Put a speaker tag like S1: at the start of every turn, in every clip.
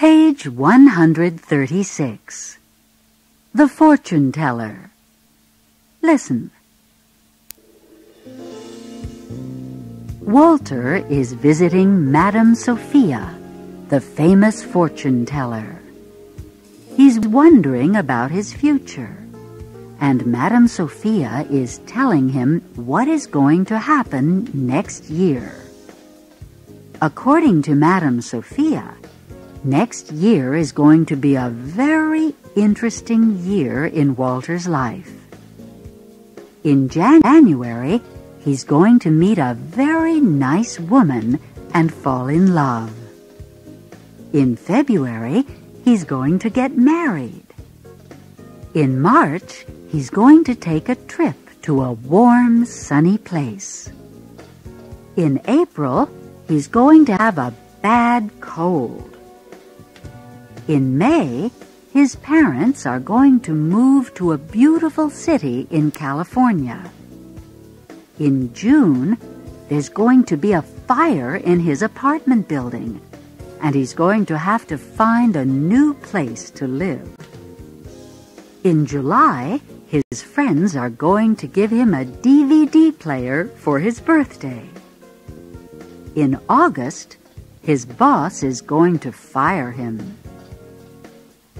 S1: Page 136. The Fortune Teller. Listen. Walter is visiting Madame Sophia, the famous fortune teller. He's wondering about his future, and Madame Sophia is telling him what is going to happen next year. According to Madame Sophia, next year is going to be a very interesting year in Walter's life. In January, he's going to meet a very nice woman and fall in love. In February, he's going to get married. In March, he's going to take a trip to a warm, sunny place. In April, he's going to have a bad cold. In May, his parents are going to move to a beautiful city in California. In June, there's going to be a fire in his apartment building, and he's going to have to find a new place to live. In July, his friends are going to give him a DVD player for his birthday. In August, his boss is going to fire him.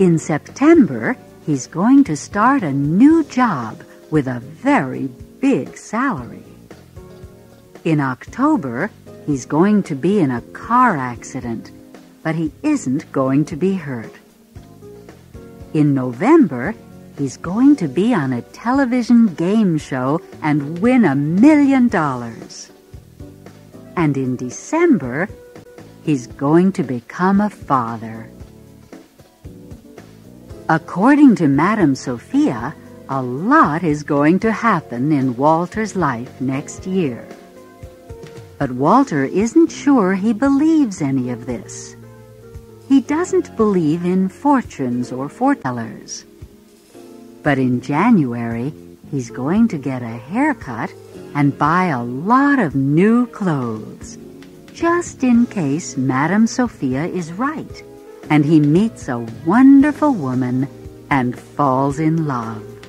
S1: In September, he's going to start a new job with a very big salary. In October, he's going to be in a car accident, but he isn't going to be hurt. In November, he's going to be on a television game show and win a million dollars. And in December, he's going to become a father. According to Madame Sophia, a lot is going to happen in Walter's life next year. But Walter isn't sure he believes any of this. He doesn't believe in fortunes or foretellers. But in January, he's going to get a haircut and buy a lot of new clothes, just in case Madame Sophia is right and he meets a wonderful woman and falls in love.